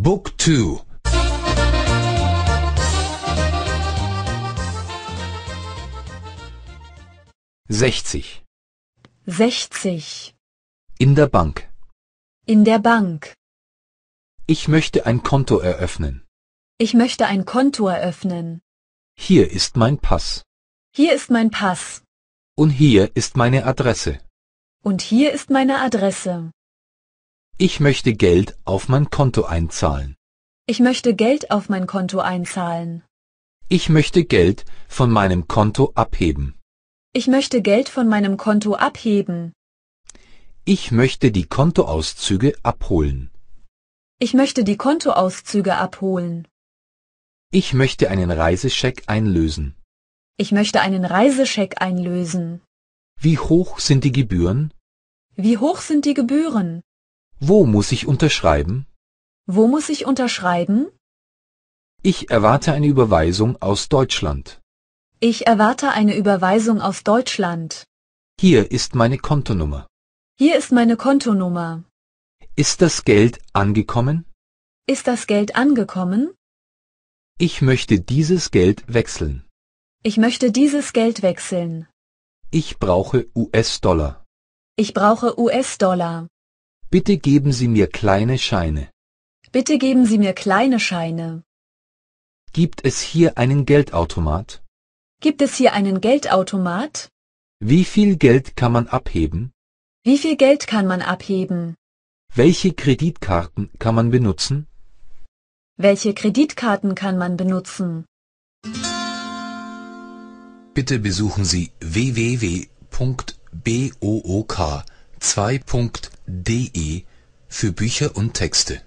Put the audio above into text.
Book 2 60 60. In der Bank. In der Bank. Ich möchte ein Konto eröffnen. Ich möchte ein Konto eröffnen. Hier ist mein Pass. Hier ist mein Pass. Und hier ist meine Adresse. Und hier ist meine Adresse. Ich möchte Geld auf mein Konto einzahlen. Ich möchte Geld auf mein Konto einzahlen. Ich möchte Geld von meinem Konto abheben. Ich möchte Geld von meinem Konto abheben. Ich möchte die Kontoauszüge abholen. Ich möchte die Kontoauszüge abholen. Ich möchte einen Reisescheck einlösen. Ich möchte einen Reisescheck einlösen. Wie hoch sind die Gebühren? Wie hoch sind die Gebühren? Wo muss ich unterschreiben? Wo muss ich unterschreiben? Ich erwarte eine Überweisung aus Deutschland. Ich erwarte eine Überweisung aus Deutschland. Hier ist meine Kontonummer. Hier ist meine Kontonummer. Ist das Geld angekommen? Ist das Geld angekommen? Ich möchte dieses Geld wechseln. Ich möchte dieses Geld wechseln. Ich brauche US-Dollar. Ich brauche US-Dollar. Bitte geben Sie mir kleine Scheine. Bitte geben Sie mir kleine Scheine. Gibt es hier einen Geldautomat? Gibt es hier einen Geldautomat? Wie viel Geld kann man abheben? Wie viel Geld kann man abheben? Welche Kreditkarten kann man benutzen? Welche Kreditkarten kann man benutzen? Bitte besuchen Sie www.book2.de für Bücher und Texte.